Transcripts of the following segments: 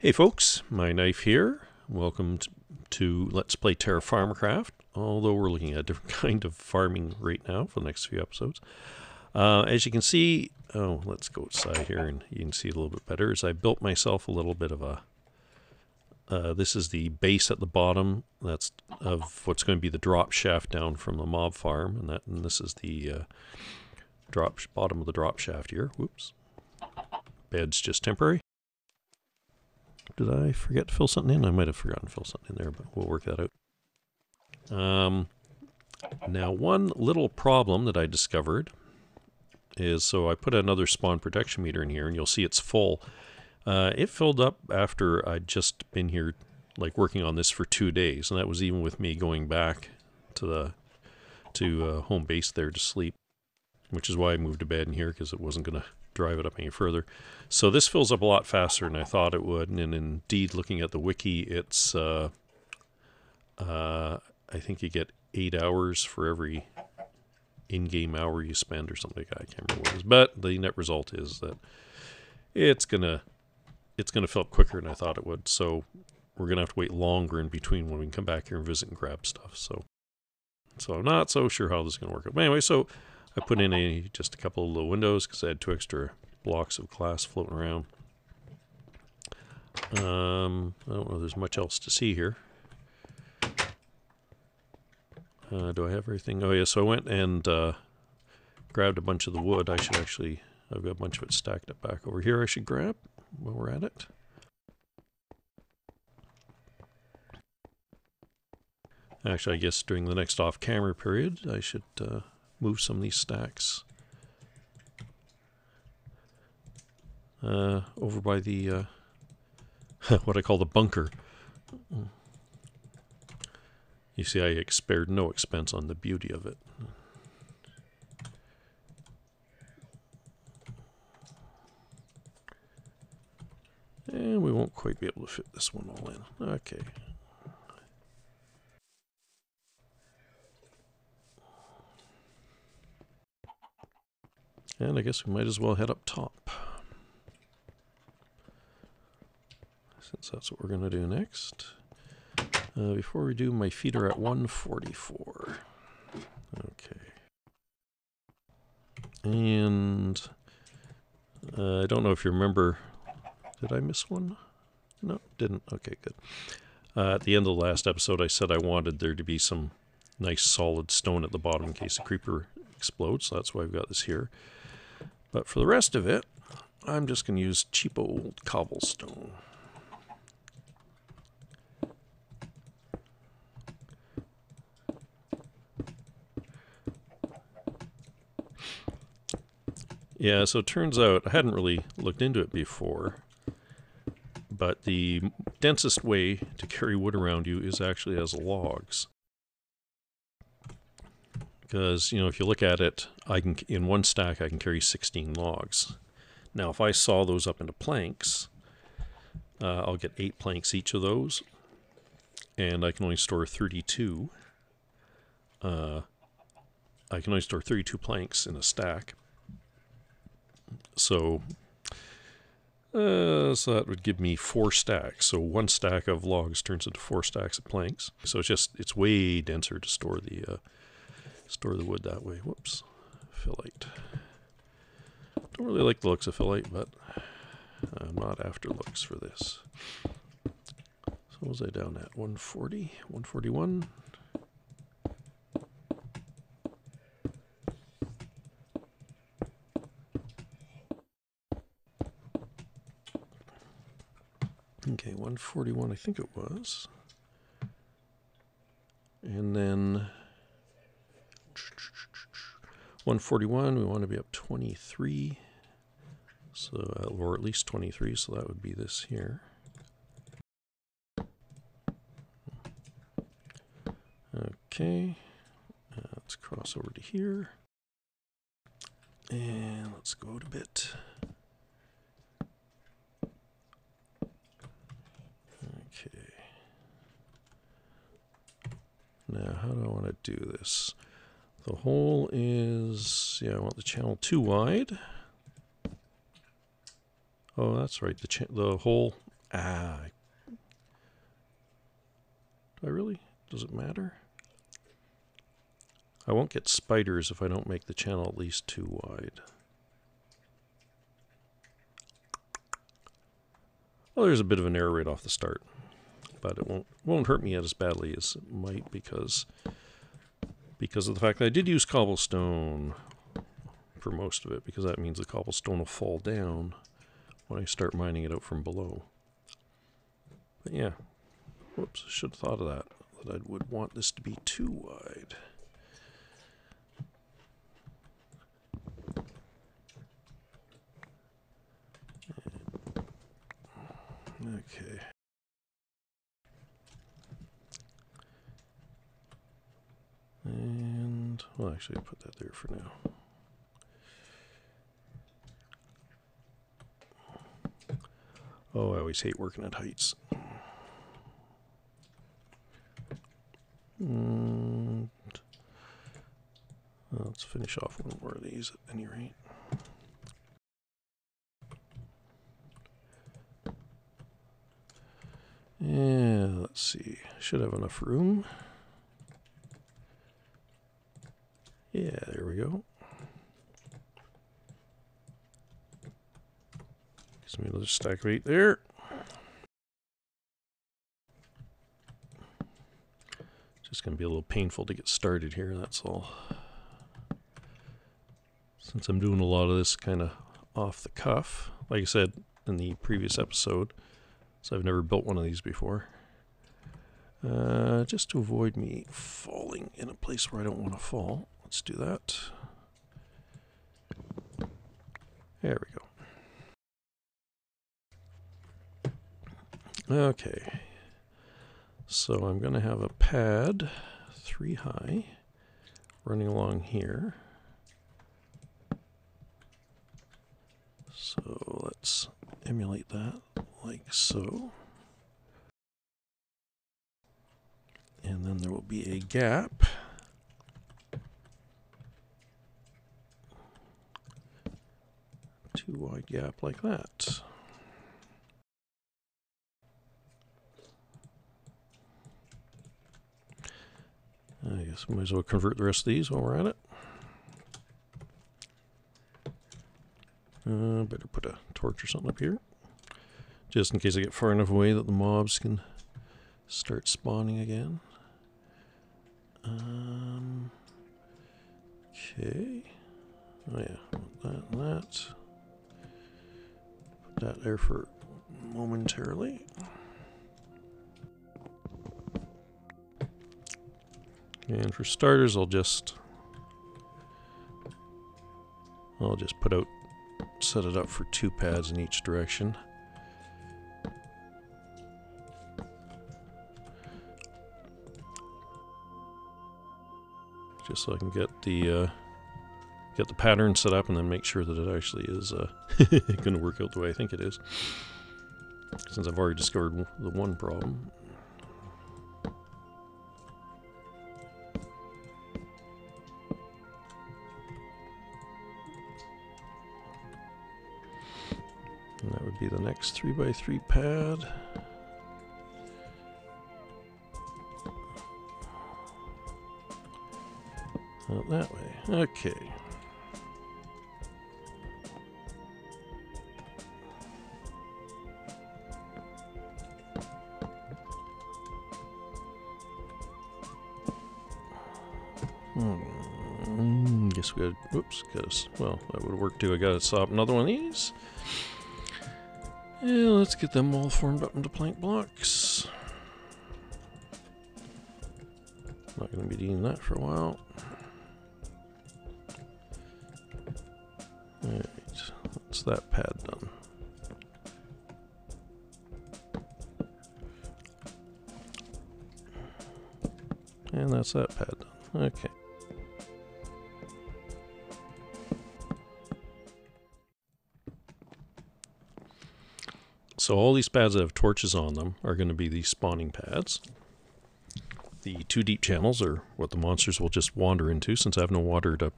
Hey folks, mayaknife here. Welcome to Let's Play TerraFarmaCraft. Although we're looking at a different kind of farming right now for the next few episodes. Uh, as you can see, oh, let's go outside here and you can see a little bit better. As I built myself a little bit of a. Uh, this is the base at the bottom. That's of what's going to be the drop shaft down from the mob farm, and that and this is the uh, drop bottom of the drop shaft here. Whoops. Bed's just temporary. Did I forget to fill something in? I might have forgotten to fill something in there, but we'll work that out. Um, now, one little problem that I discovered is so I put another spawn protection meter in here, and you'll see it's full. Uh, it filled up after I'd just been here, like working on this for two days, and that was even with me going back to the to uh, home base there to sleep, which is why I moved to bed in here because it wasn't going to drive it up any further. So this fills up a lot faster than I thought it would, and indeed, looking at the wiki, it's uh, uh, I think you get eight hours for every in-game hour you spend, or something like that. I can't remember what it is, but the net result is that it's gonna it's gonna fill up quicker than I thought it would. So we're gonna have to wait longer in between when we can come back here and visit and grab stuff. So so I'm not so sure how this is gonna work out. But anyway, so I put in a just a couple of little windows because I had two extra blocks of glass floating around. Um, I don't know if there's much else to see here. Uh, do I have everything? Oh yeah, so I went and uh, grabbed a bunch of the wood. I should actually, I've got a bunch of it stacked up back over here I should grab while we're at it. Actually, I guess during the next off-camera period, I should uh, move some of these stacks uh, over by the uh, what I call the bunker. You see, I spared no expense on the beauty of it. And we won't quite be able to fit this one all in. Okay. And I guess we might as well head up top. Since that's what we're going to do next. Uh, before we do, my feet are at 144. Okay. And uh, I don't know if you remember. Did I miss one? No, didn't. Okay, good. Uh, at the end of the last episode, I said I wanted there to be some nice solid stone at the bottom in case a creeper explodes. So that's why I've got this here. But for the rest of it, I'm just going to use cheap old cobblestone. Yeah, so it turns out I hadn't really looked into it before, but the densest way to carry wood around you is actually as logs. Because, you know, if you look at it, I can in one stack I can carry 16 logs. Now, if I saw those up into planks, uh, I'll get 8 planks each of those, and I can only store 32. Uh, I can only store 32 planks in a stack. So, uh, so that would give me four stacks. So one stack of logs turns into four stacks of planks. So it's just it's way denser to store the uh, store the wood that way. Whoops, phyllite. Don't really like the looks of phyllite, but I'm not after looks for this. So was I down at 140, 141? Okay, 141 I think it was. And then 141, we want to be up 23. So, uh, or at least 23, so that would be this here. Okay, let's cross over to here. And let's go to bit. Okay. Now, how do I want to do this? The hole is, yeah, I want the channel too wide. Oh, that's right. The the hole Ah. Do I really? Does it matter? I won't get spiders if I don't make the channel at least too wide. Well, there's a bit of an error right off the start, but it won't won't hurt me as badly as it might because because of the fact that I did use cobblestone for most of it, because that means the cobblestone will fall down when I start mining it out from below. But yeah, whoops, I should have thought of that, that I would want this to be too wide. Okay. Well, actually, put that there for now. Oh, I always hate working at heights. Mm. And, let's finish off one more of these at any rate. Yeah, let's see. Should have enough room. Yeah, there we go. Gives me another stack of eight there. Just going to be a little painful to get started here, that's all. Since I'm doing a lot of this kind of off the cuff, like I said in the previous episode, so I've never built one of these before. Uh, just to avoid me falling in a place where I don't want to fall. Let's do that. There we go. Okay. So I'm going to have a pad three high running along here. So let's emulate that like so. And then there will be a gap. Two wide gap like that. I guess we might as well convert the rest of these while we're at it. Uh, better put a torch or something up here. Just in case I get far enough away that the mobs can start spawning again. Um, okay. Oh yeah, that and that. Put that there for momentarily. And for starters, I'll just I'll just put out set it up for two pads in each direction. Just so I can get the uh, get the pattern set up and then make sure that it actually is uh, going to work out the way I think it is. Since I've already discovered the one problem. Next 3x3 pad. Out that way. Okay. Hmm. Guess we got. Whoops. Got. Well, that would work too. I got to stop another one of these. Yeah, let's get them all formed up into plank blocks. Not going to be doing that for a while. Alright, that's that pad done. And that's that pad done. Okay. So all these pads that have torches on them are going to be these spawning pads. The two deep channels are what the monsters will just wander into. Since I have no water to,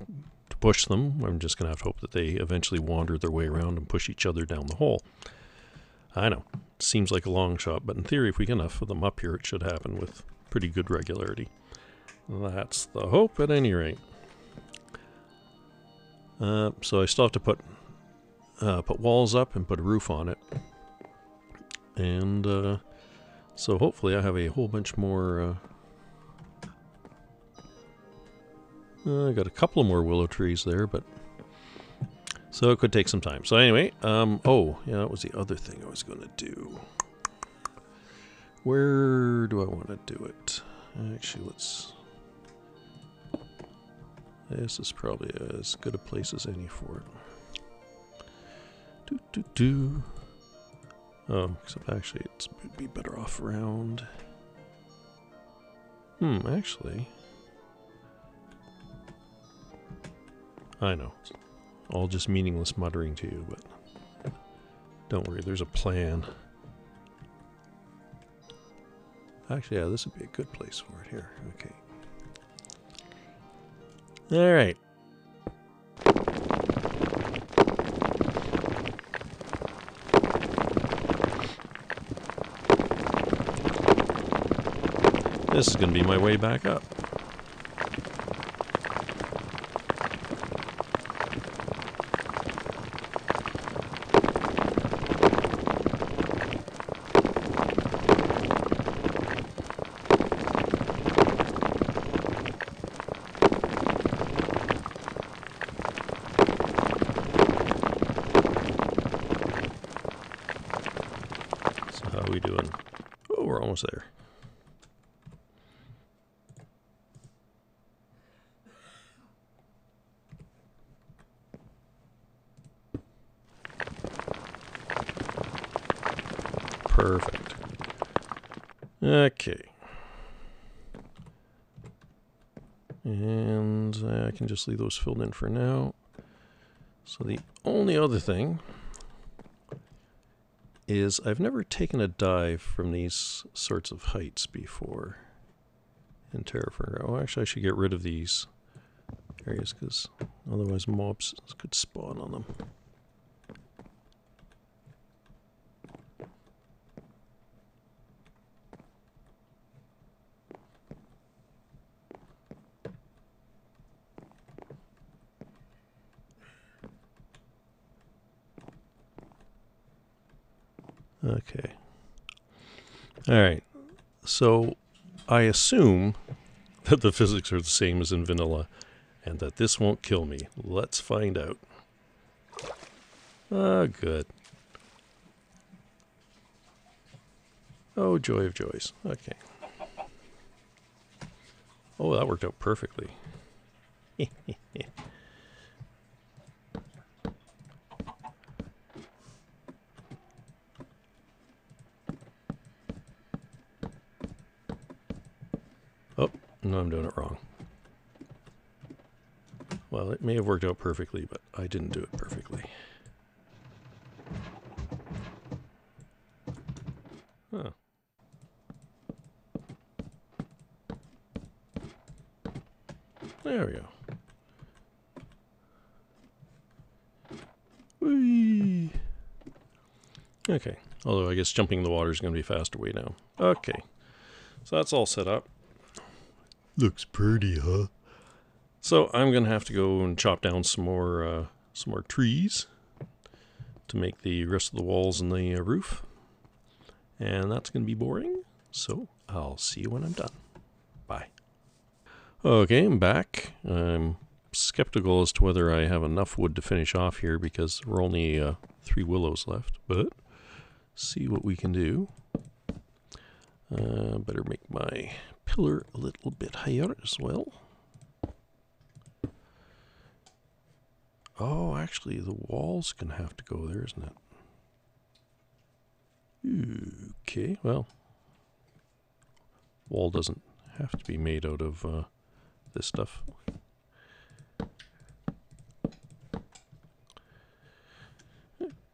to push them, I'm just going to have to hope that they eventually wander their way around and push each other down the hole. I know. seems like a long shot, but in theory, if we get enough of them up here, it should happen with pretty good regularity. That's the hope at any rate. Uh, so I still have to put uh, put walls up and put a roof on it. And uh, so hopefully I have a whole bunch more... Uh, uh, I got a couple more willow trees there, but... So it could take some time. So anyway, um, oh, yeah, that was the other thing I was going to do. Where do I want to do it? Actually, let's... This is probably as good a place as any for it. Do, do, do. Oh, except actually it would be better off round. Hmm, actually. I know. All just meaningless muttering to you, but don't worry, there's a plan. Actually, yeah, this would be a good place for it here. Okay. All right. This is going to be my way back up. So how are we doing? Oh, we're almost there. Perfect. Okay. And uh, I can just leave those filled in for now. So the only other thing is I've never taken a dive from these sorts of heights before in TerraFirma. Oh, actually, I should get rid of these areas because otherwise mobs could spawn on them. Okay. All right. So I assume that the physics are the same as in vanilla and that this won't kill me. Let's find out. Ah, good. Oh, joy of joys. Okay. Oh, that worked out perfectly. oh, wrong. Well, it may have worked out perfectly, but I didn't do it perfectly. Huh. There we go. Whee! Okay. Although I guess jumping in the water is going to be faster way now. Okay. So that's all set up. Looks pretty, huh? So I'm to have to go and chop down some more uh, some more trees to make the rest of the walls and the uh, roof. And that's to be boring. So I'll see you when I'm done. Bye. Okay, I'm back. I'm skeptical as to whether I have enough wood to finish off here because are only uh, three willows left. But see what we can do. Uh, better make my pillar a little bit higher as well. Oh, actually, the wall's going to have to go there, isn't it? Okay, well, wall doesn't have to be made out of uh, this stuff.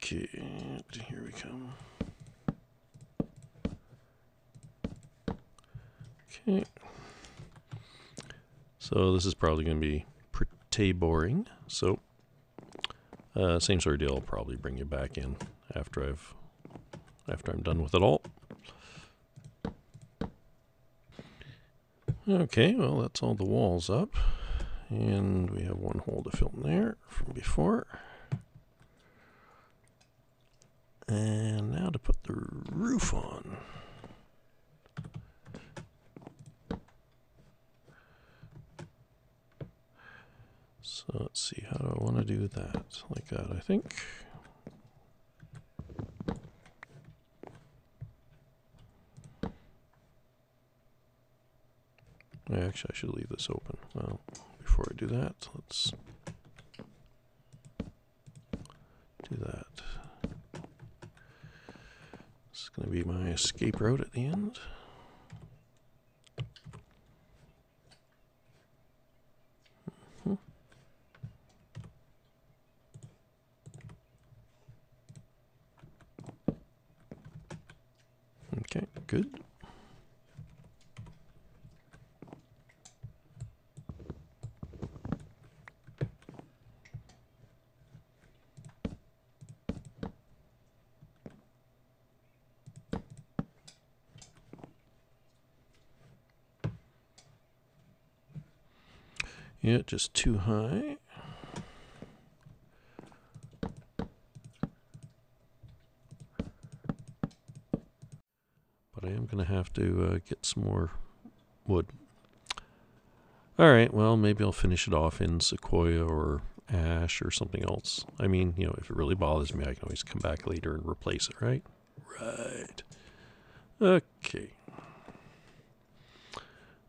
Okay, here we come. Okay. So this is probably going to be pretty boring. So uh, same sort of deal. I'll probably bring you back in after I've after I'm done with it all. Okay, well, that's all the walls up. And we have one hole to fill in there from before. And now to put the roof on. So let's see, how do I want to Like that, I think. Actually, I should leave this open. Well, before I do that, let's do that. This is going to be my escape route at the end. Mhm. Okay, good. Yeah, just too high. But I am going to uh, get some more wood. All right, well, maybe I'll finish it off in sequoia or ash or something else. I mean, you know, if it really bothers me, I can always come back later and replace it, right? Right. Okay.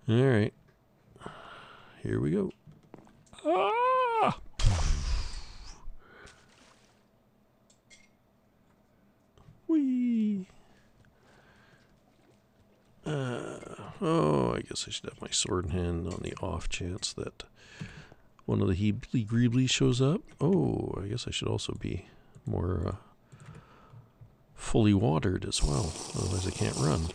All right. Here we go. Ah! Whee! Uh, oh, I guess I should have my sword in hand on the off chance that one of the Heebly Greebly shows up. Oh, I guess I should also be more uh, fully watered as well. Otherwise, I can't run.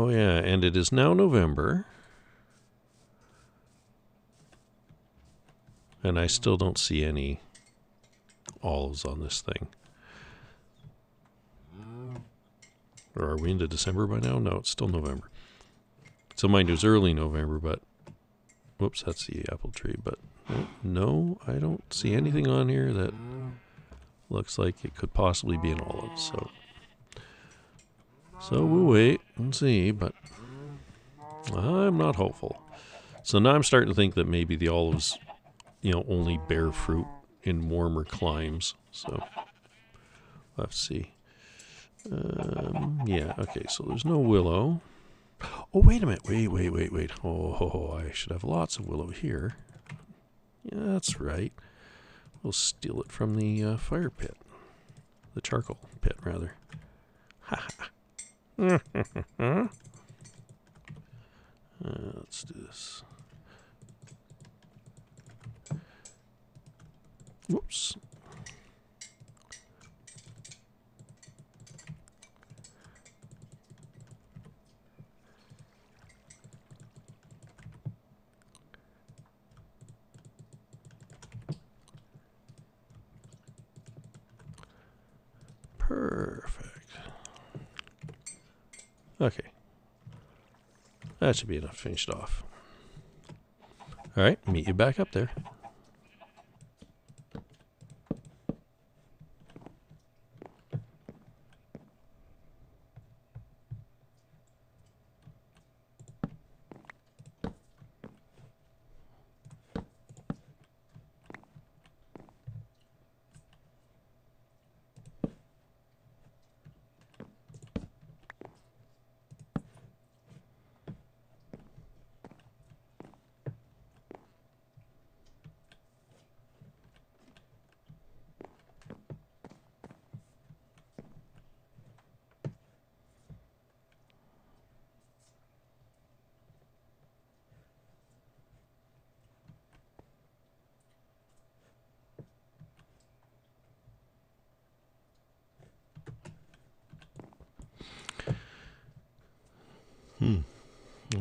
Oh, yeah, and it is now November. And I still don't see any olives on this thing. Or are we into December by now? No, it's still November. So mine it's early November, but whoops, that's the apple tree. But no, I don't see anything on here that looks like it could possibly be an olive. So, so we'll wait and see. But I'm not hopeful. So now I'm starting to think that maybe the olives, you know, only bear fruit in warmer climes. So let's see. Um, yeah, okay, so there's no willow. Oh, wait a minute. Wait, wait, wait, wait. Oh, I should have lots of willow here. Yeah, that's right. We'll steal it from the uh, fire pit. The charcoal pit, rather. Ha ha. uh, let's do this. Whoops. Perfect. Okay. That should be enough to finish it off. All right, meet you back up there.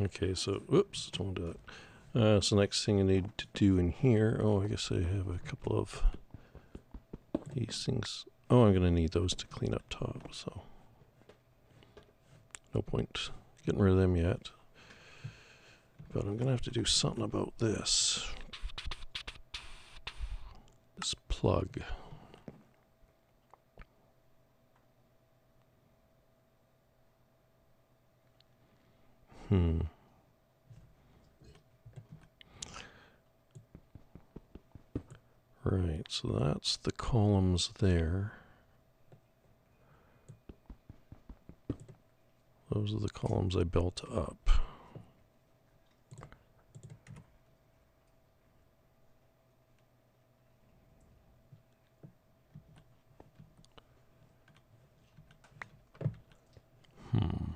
Okay, so, oops, don't do that. Uh, so next thing I need to do in here, oh, I guess I have a couple of these things. Oh, I'm going to need those to clean up top, so no point getting rid of them yet. But I'm going to have to do something about this. This plug. Hmm. Right, so that's the columns there. Those are the columns I built up. Hmm.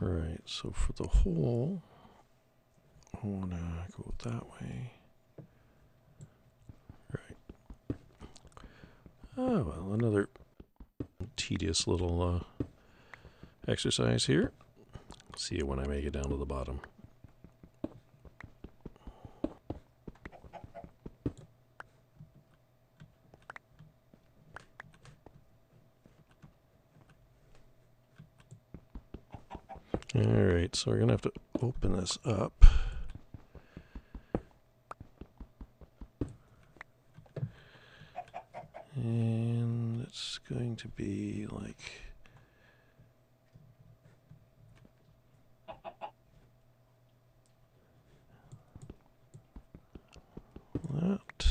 Right, so for the hole, I want to go that way. Right. Oh, well, another tedious little uh, exercise here. See you when I make it down to the bottom. Alright, so we're going to have to open this up. And it's going to be like that.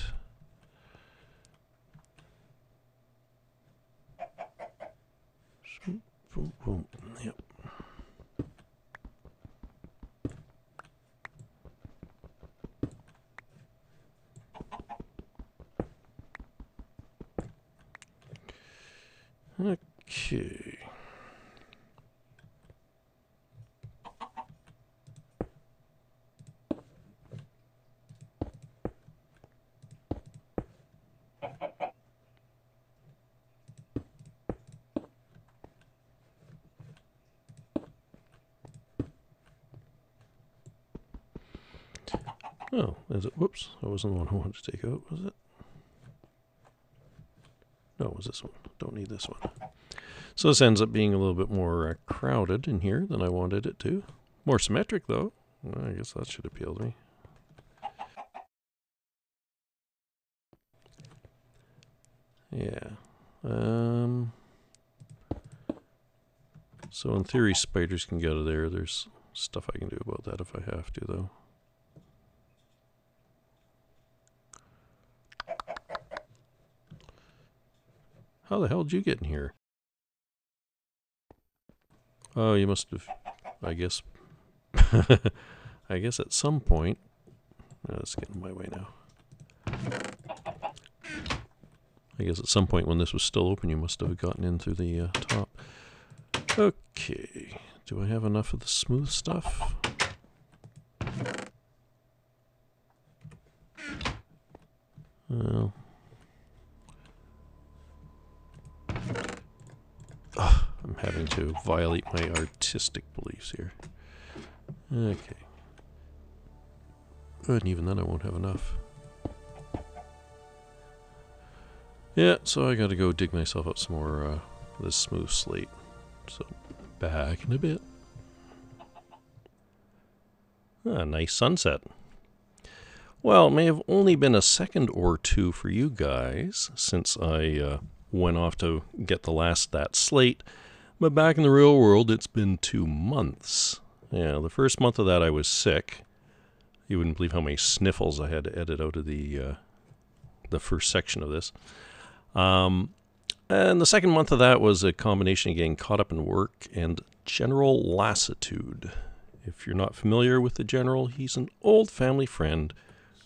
Swoop, boom, boom. Yep. Okay. Oh, is it? Whoops, that wasn't the one I wanted to take out, was it? No, it was this one. Don't need this one. So this ends up being a little bit more uh, crowded in here than I wanted it to. More symmetric, though. Well, I guess that should appeal to me. Yeah. Um. So in theory, spiders can get out of there. There's stuff I can do about that if I have to, though. How the hell did you get in here? Oh, you must have, I guess, I guess at some point, oh, it's getting my way now. I guess at some point when this was still open, you must have gotten in through the uh, top. Okay, do I have enough of the smooth stuff? Well, To violate my artistic beliefs here. Okay. And even then I won't have enough. Yeah, so I gotta go dig myself up some more uh, this smooth slate. So, back in a bit. Ah, nice sunset. Well, it may have only been a second or two for you guys since I uh, went off to get the last that slate. But back in the real world, it's been two months. Yeah, the first month of that I was sick. You wouldn't believe how many sniffles I had to edit out of the uh, the first section of this. Um, and the second month of that was a combination of getting caught up in work and general lassitude. If you're not familiar with the general, he's an old family friend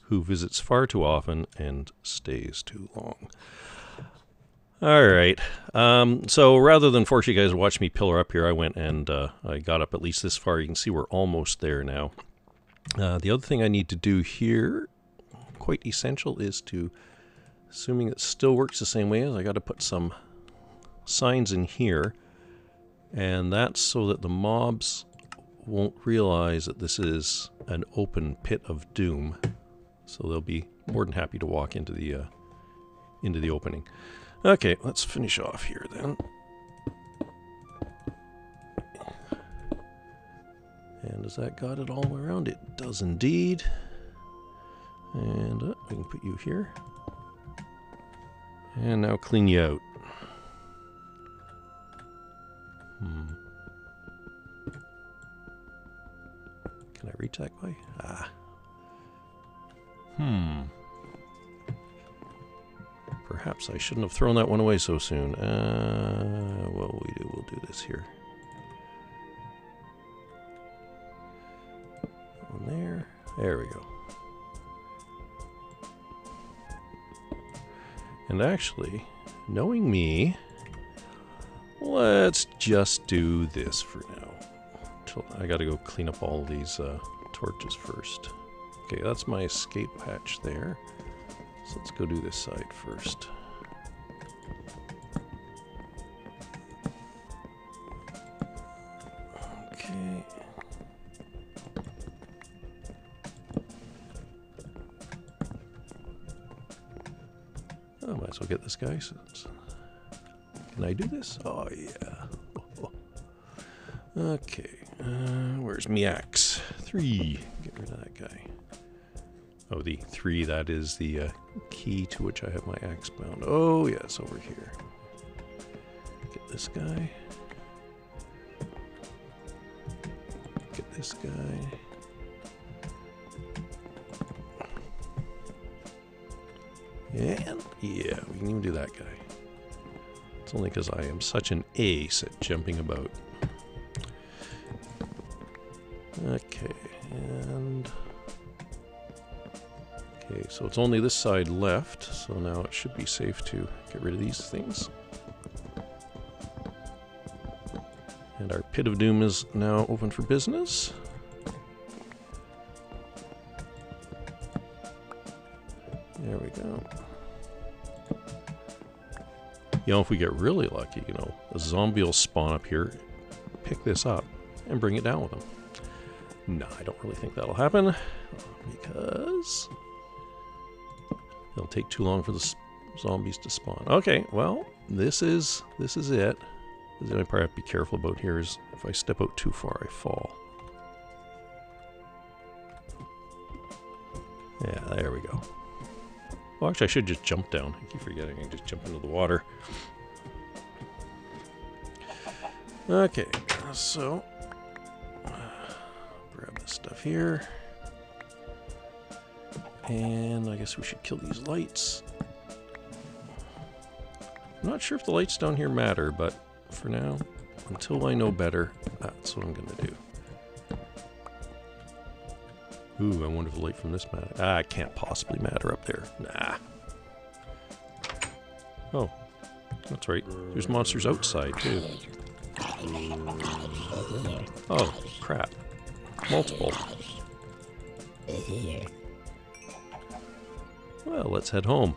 who visits far too often and stays too long. All right. Um, so rather than force you guys to watch me pillar up here, I went and uh, I got up at least this far. You can see we're almost there now. Uh, the other thing I need to do here, quite essential, is to, assuming it still works the same way, is I got to put some signs in here. And that's so that the mobs won't realize that this is an open pit of doom. So they'll be more than happy to walk into the uh, into the opening. Okay, let's finish off here then. And has that got it all around? It does indeed. And uh, we can put you here. And now clean you out. Hmm. Can I reach that way? Ah. Hmm. Perhaps I shouldn't have thrown that one away so soon. Uh, will we do? We'll do this here. On there. There we go. And actually, knowing me, let's just do this for now. I gotta go clean up all these uh, torches first. Okay, that's my escape hatch there. So let's go do this side first. Okay. I might as well get this guy. Since Can I do this? Oh, yeah. Okay. Uh, where's me axe? Three. Get rid of that guy. Oh, the three, that is the uh, key to which I have my axe bound. Oh, yes, over here. Get this guy. Get this guy. And, yeah, we can even do that guy. It's only because I am such an ace at jumping about. Okay, and... Okay, so it's only this side left, so now it should be safe to get rid of these things. And our Pit of Doom is now open for business. There we go. You know, if we get really lucky, you know, a zombie will spawn up here, pick this up, and bring it down with them. No, I don't really think that'll happen, because it'll take too long for the zombies to spawn. Okay, well, this is this is it. The only part I have to be careful about here is if I step out too far, I fall. Yeah, there we go. Well, actually, I should just jump down. I keep forgetting. I just jump into the water. Okay, so grab this stuff here. And I guess we should kill these lights. I'm not sure if the lights down here matter, but for now, until I know better, that's what I'm going to do. Ooh, I wonder if the light from this matter. Ah, it can't possibly matter up there. Nah. Oh, that's right. There's monsters outside, too. Oh, crap. Multiple. Well, let's head home.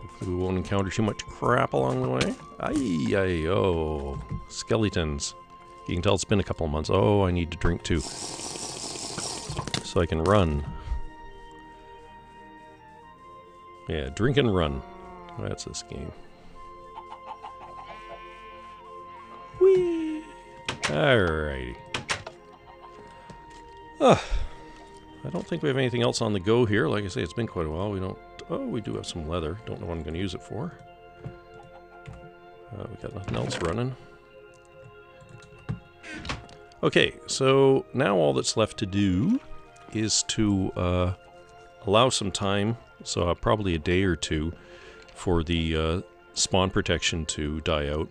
Hopefully we won't encounter too much crap along the way. Ay, ay, oh. Skeletons. You can tell it's been a couple of months. Oh, I need to drink too. So I can run. Yeah, drink and run. That's this game. Whee! Alrighty. Ah, I don't think we have anything else on the go here. Like I say, it's been quite a while. We don't... Oh, we do have some leather. Don't know what I'm going to use it for. Uh, we got nothing else running. Okay, so now all that's left to do is to uh, allow some time, so uh, probably a day or two, for the uh, spawn protection to die out.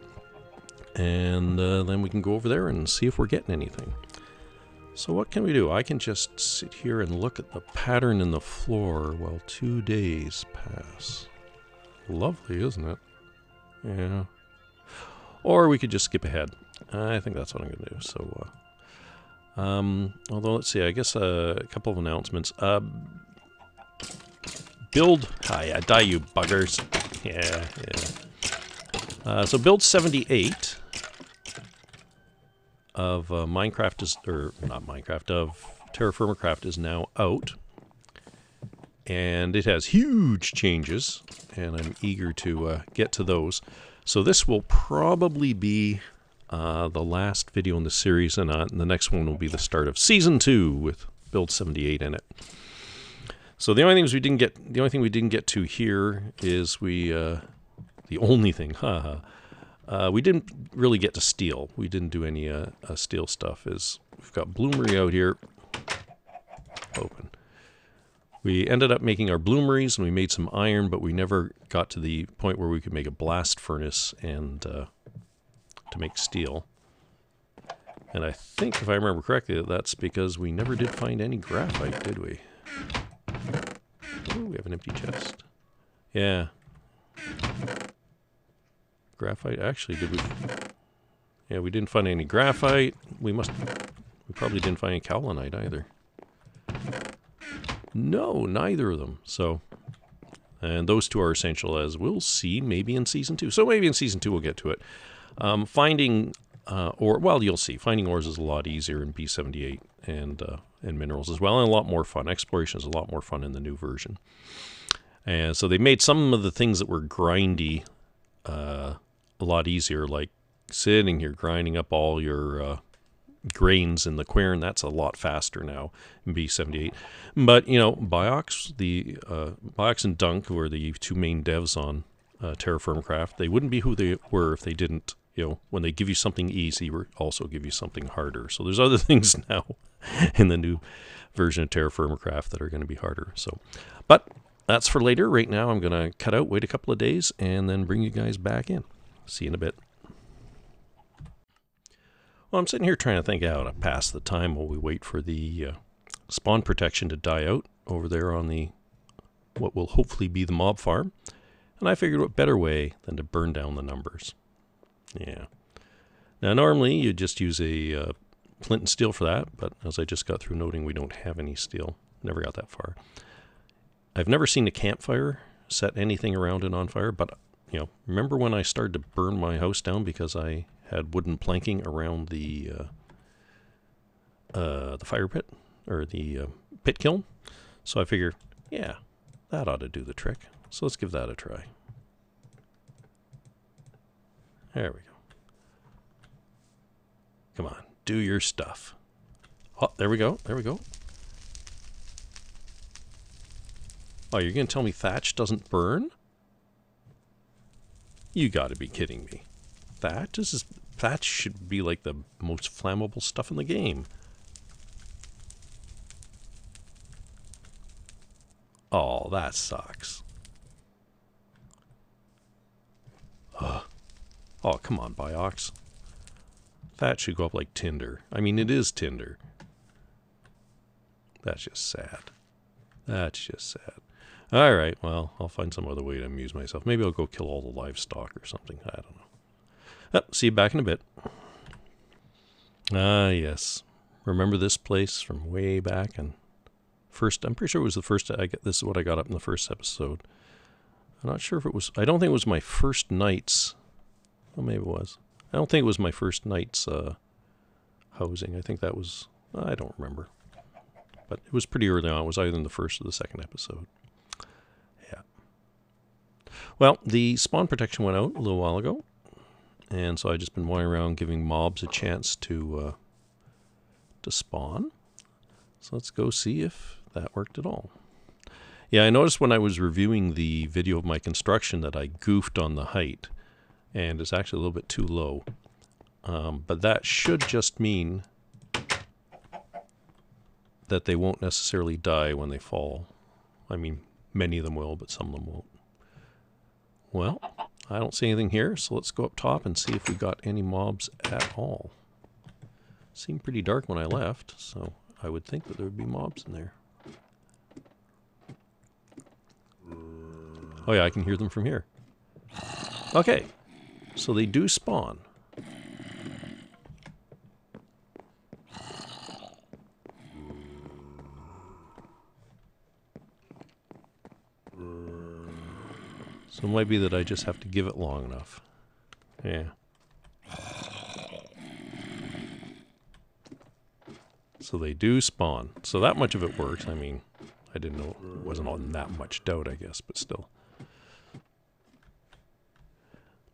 And uh, then we can go over there and see if we're getting anything. So what can we do? I can just sit here and look at the pattern in the floor while two days pass. Lovely, isn't it? Yeah. or we could just skip ahead. I think that's what I'm going to do. So, uh, um, although let's see, I guess uh, a couple of announcements. Uh, build, hi, I die you buggers. Yeah, yeah. Uh, so build 78 of uh, Minecraft is, or not Minecraft, of Terra Firma Craft is now out. And it has huge changes, and I'm eager to uh, get to those. So this will probably be uh, the last video in the series, and, uh, and the next one will be the start of season two with build 78 in it. So the only things we didn't get, the only thing we didn't get to here is we, uh, the only thing, haha, uh, we didn't really get to steel. We didn't do any uh, uh, steel stuff. Is we've got bloomery out here. Open. We ended up making our bloomeries and we made some iron, but we never got to the point where we could make a blast furnace and uh, to make steel. And I think, if I remember correctly, that's because we never did find any graphite, did we? Ooh, we have an empty chest. Yeah. Graphite, actually, did we... Yeah, we didn't find any graphite. We must... We probably didn't find any kaolinite either. No, neither of them. So, and those two are essential as we'll see maybe in season two. So maybe in season two we'll get to it. Um, finding uh, or well, you'll see. Finding ores is a lot easier in B78 and uh, and minerals as well, and a lot more fun. Exploration is a lot more fun in the new version. And so they made some of the things that were grindy uh, a lot easier, like sitting here grinding up all your uh, grains in the quern. That's a lot faster now in B78. But you know, Bioxx, the uh, Bioxx and Dunk, who are the two main devs on uh, Terra Firma Craft, they wouldn't be who they were if they didn't you know, when they give you something easy, we also give you something harder. So there's other things now in the new version of Terra Firma Craft that are going to be harder. So, but that's for later. Right now, I'm going to cut out, wait a couple of days, and then bring you guys back in. See you in a bit. Well, I'm sitting here trying to think how to pass the time while we wait for the uh, spawn protection to die out over there on the what will hopefully be the mob farm. And I figured what better way than to burn down the numbers. Yeah. Now, normally you just use a uh, flint and steel for that, but as I just got through noting, we don't have any steel. Never got that far. I've never seen a campfire set anything around it on fire, but you know, remember when I started to burn my house down because I had wooden planking around the uh, uh, the fire pit or the uh, pit kiln? So I figure, yeah, that ought to do the trick. So let's give that a try. There we go. Come on, do your stuff. Oh, there we go. There we go. Oh, you're going to tell me thatch doesn't burn? You got to be kidding me. Thatch is thatch should be like the most flammable stuff in the game. Oh, that sucks. Ugh. Oh, come on, Bioxx. That should go up like tinder. I mean, it is tinder. That's just sad. That's just sad. All right, well, I'll find some other way to amuse myself. Maybe I'll go kill all the livestock or something. I don't know. Oh, see you back in a bit. Ah, yes. Remember this place from way back and first I'm pretty sure it was the first I get this is what I got up in the first episode. I'm not sure if it was I don't think it was my first night's well, maybe it was. I don't think it was my first night's uh, housing. I think that was, I don't remember. But it was pretty early on. It was either in the first or the second episode. Well, the spawn protection went out a little while ago. And so I've just been wandering around giving mobs a chance to, uh, to spawn. So let's go see if that worked at all. Yeah, I noticed when I was reviewing the video of my construction that I goofed on the height and it's actually a little bit too low. Um, but that should just mean that they won't necessarily die when they fall. I mean, many of them will, but some of them won't. Well, I don't see anything here, so let's go up top and see if we got any mobs at all. Seemed pretty dark when I left, so I would think that there would be mobs in there. Oh yeah, I can hear them from here. Okay, so they do spawn. So it might be that I just have to give it long enough. Yeah. So they do spawn. So that much of it works. I mean, I didn't know it wasn't on that much doubt, I guess, but still.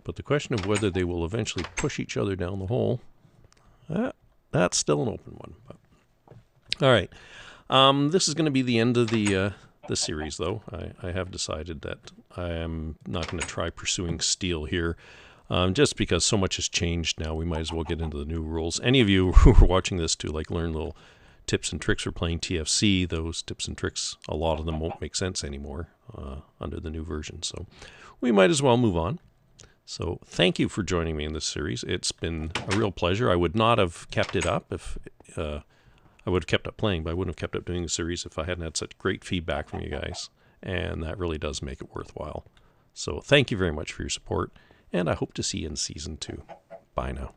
But the question of whether they will eventually push each other down the hole, that, that's still an open one. But. All right. Um, this is going to be the end of the uh, the series, though. I, I have decided that I am not going to try pursuing steel here. Um, just because so much has changed now, we might as well get into the new rules. Any of you who are watching this to like learn little tips and tricks for playing TFC, those tips and tricks, a lot of them won't make sense anymore uh, under the new version. So we might as well move on. So thank you for joining me in this series. It's been a real pleasure. I would not have kept it up if uh, I would have kept up playing, but I wouldn't have kept up doing the series if I hadn't had such great feedback from you guys. And that really does make it worthwhile. So thank you very much for your support, and I hope to see you in season two. Bye now.